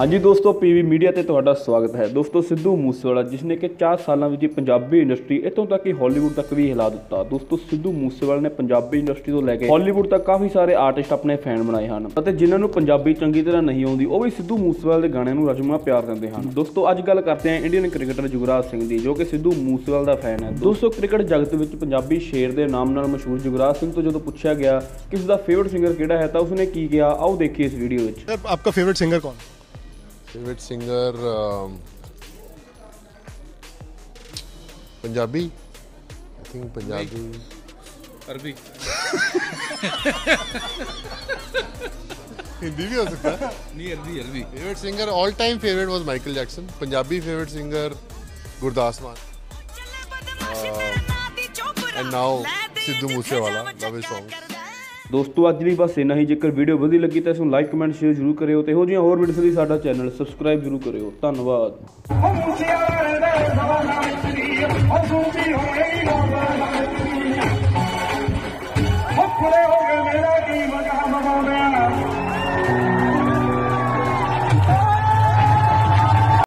ਹਾਂਜੀ ਦੋਸਤੋ, PV media ਤੇ ਤੁਹਾਡਾ ਸਵਾਗਤ ਹੈ। ਦੋਸਤੋ, ਸਿੱਧੂ ਮੂਸੇਵਾਲਾ ਜਿਸ ਨੇ ਕਿ 4 ਸਾਲਾਂ ਵਿੱਚ ਪੰਜਾਬੀ ਇੰਡਸਟਰੀ ਇਤੋਂ ਤੱਕ ਕਿ ਹਾਲੀਵੁੱਡ ਤੱਕ ਵੀ ਹਿਲਾ ਦਿੱਤਾ। ਦੋਸਤੋ, ਸਿੱਧੂ ਮੂਸੇਵਾਲਾ ਨੇ ਪੰਜਾਬੀ ਇੰਡਸਟਰੀ ਤੋਂ ਲੈ ਕੇ ਹਾਲੀਵੁੱਡ ਤੱਕ ਕਾਫੀ ਸਾਰੇ ਆਰਟਿਸਟ ਆਪਣੇ ਫੈਨ ਬਣਾਏ ਹਨ ਅਤੇ ਜਿਨ੍ਹਾਂ ਨੂੰ ਪੰਜਾਬੀ ਚੰਗੀ ਤਰ੍ਹਾਂ ਨਹੀਂ ਆਉਂਦੀ, ਉਹ ਵੀ ਸਿੱਧੂ ਮੂਸੇਵਾਲਾ ਦੇ ਗਾਣਿਆਂ ਨੂੰ ਰਜਮਾ ਪਿਆਰ ਦਿੰਦੇ ਹਨ। ਦੋਸਤੋ, ਅੱਜ ਗੱਲ ਕਰਦੇ ਹਾਂ ਇੰਡੀਅਨ ਕ੍ਰਿਕਟਰ ਯੁਵਰਾਜ ਸਿੰਘ ਦੀ, ਜੋ ਕਿ ਸਿੱਧੂ ਮੂਸੇਵਾਲਾ ਦਾ ਫੈਨ ਹੈ। ਦੋਸਤੋ, ਕ੍ਰਿਕਟ ਜਗਤ ਵਿੱਚ ਪੰਜਾਬੀ ਸ਼ੇਰ ਦੇ ਨਾਮ ਨਾਲ ਮਸ਼ਹੂਰ ਯੁਵਰਾਜ ਸਿੰਘ ਤੋਂ ਜਦੋਂ ਪੁੱਛਿਆ ਗਿਆ ਕਿ ਉਸ ਦਾ ਫੇਵਰਿਟ ਸਿੰਗਰ ਕਿਹੜਾ ਹੈ, ਤਾਂ ਉਸਨੇ ਕੀ ਕਿਹਾ? ਆਓ ਦੇਖੀਏ ਇਸ ਵੀਡੀਓ ਵਿੱਚ। ਸਰ, ਆਪਕਾ ਫੇਵਰਿਟ ਸਿੰਗਰ ਕੌਣ ਹੈ? Favourite singer Punjabi I think Punjabi अरबी हिंदी भी हो सकता है नहीं अरबी अरबी favourite singer all time favourite was Michael Jackson Punjabi favourite singer Gurdas Maan and now Sidhu Moosewala love his song ਦੋਸਤੋ, ਅੱਜ ਲਈ ਬਸ ਇੰਨਾ ਹੀ। ਜੇਕਰ ਵੀਡੀਓ ਵਧੀਆ ਲੱਗੀ ਤਾਂ ਇਸ ਨੂੰ ਲਾਈਕ ਕਮੈਂਟ ਸ਼ੇਅਰ ਜ਼ਰੂਰ ਕਰਿਓ ਤੇ ਇਹੋ ਜਿਹੀਆਂ ਹੋਰ ਵੀਡੀਓਸ ਲਈ ਸਾਡਾ ਚੈਨਲ ਸਬਸਕ੍ਰਾਈਬ ਜ਼ਰੂਰ ਕਰਿਓ। ਧੰਨਵਾਦ।